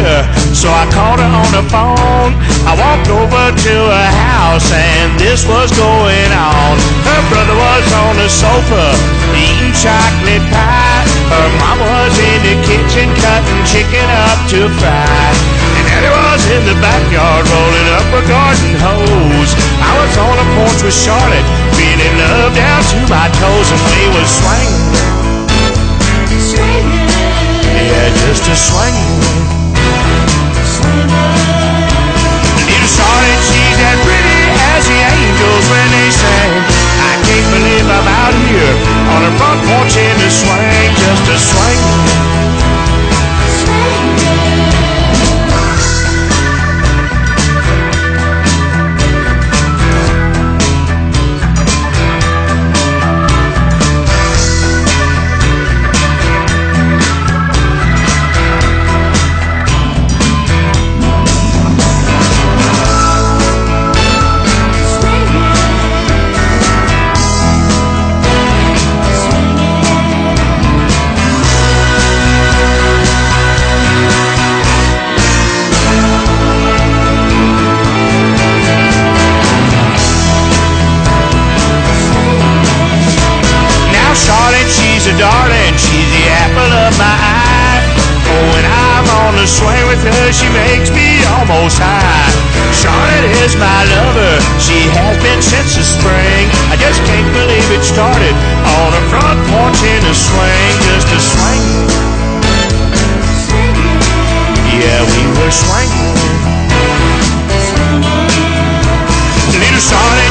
and see her, so I called her on the phone. I walked over to her house and this was going on. Her brother was on the sofa eating chocolate pie. Her mom was in the kitchen cutting chicken up to fry. And Daddy was in the backyard rolling up a garden hose. I was on the porch with Charlotte, feeling love down to my toes, and we was swinging. Yeah, just a swinging. On the front porch in the swing, just a swing. Charlotte is my lover, she has been since the spring. I just can't believe it started on the front porch in a swing, just a swing. Yeah, we were swinging. Little Charlotte,